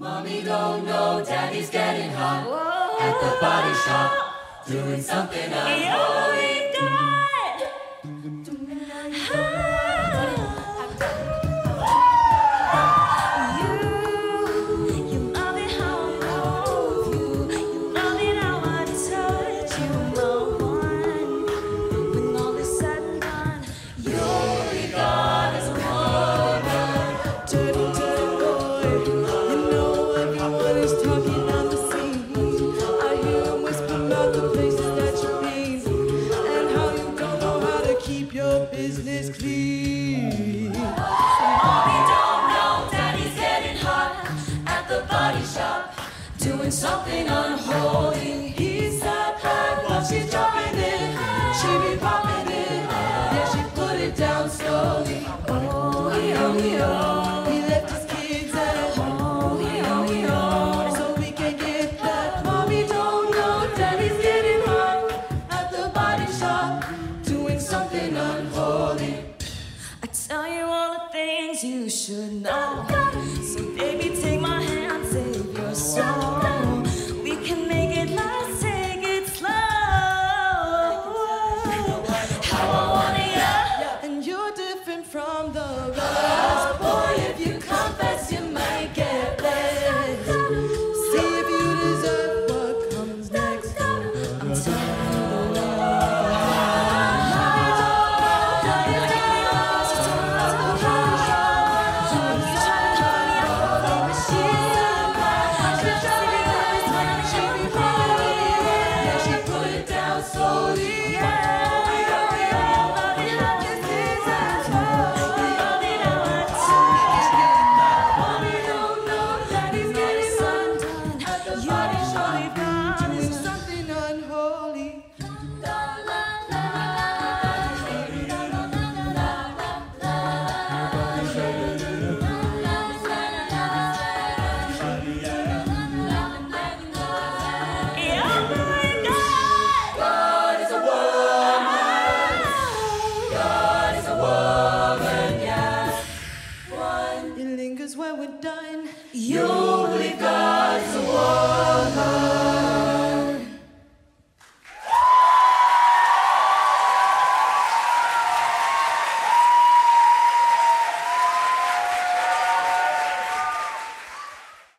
Mommy don't know daddy's getting hot at the body shop, doing something unholy. Dirty, shop, doing something unholy. He sat back while she's dropping it. She be popping it. Yeah, she put it down slowly. Oh, oh, oh. He left his kids at home. Oh, oh, oh, So we can get. Mommy don't know daddy's getting at the body shop, doing something unholy. I tell you all the things you should know. You're